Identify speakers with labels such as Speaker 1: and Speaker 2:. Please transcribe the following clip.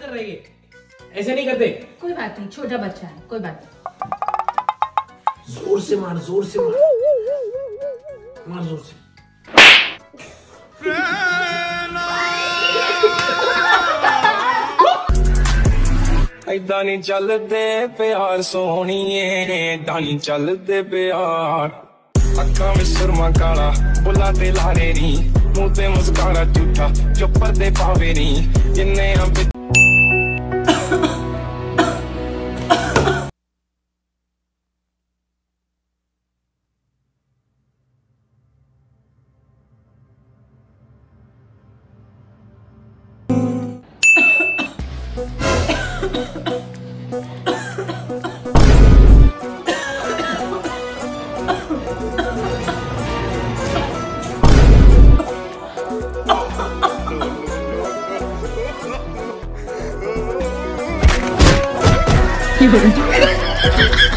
Speaker 1: रहा है ये ऐसे नहीं करते
Speaker 2: कोई बात नहीं छोटा बच्चा है कोई बात नहीं
Speaker 1: जोर से मार जोर से मार मार जोर से
Speaker 3: ਐਦਾਂ ਨਹੀਂ ਚੱਲਦੇ ਪਿਆਰ ਸੋਹਣੀਏ ਐਦਾਂ ਨਹੀਂ ਚੱਲਦੇ ਪਿਆਰ ਅੱਖਾਂ ਵਿੱਚ ਸੁਰਮਾ ਕਾਲਾ ਬੁੱਲਾ ਤੇ ਲਾਰੇ ਨੀ ਮੂੰਹ ਤੇ ਮੁਸਕਾਰਾ ਝੂਠਾ ਜੋ ਪਰਦੇ ਪਾਵੇ ਨੀ ਜਿੰਨੇ ਆ ਵਿੱਚ
Speaker 2: 有人。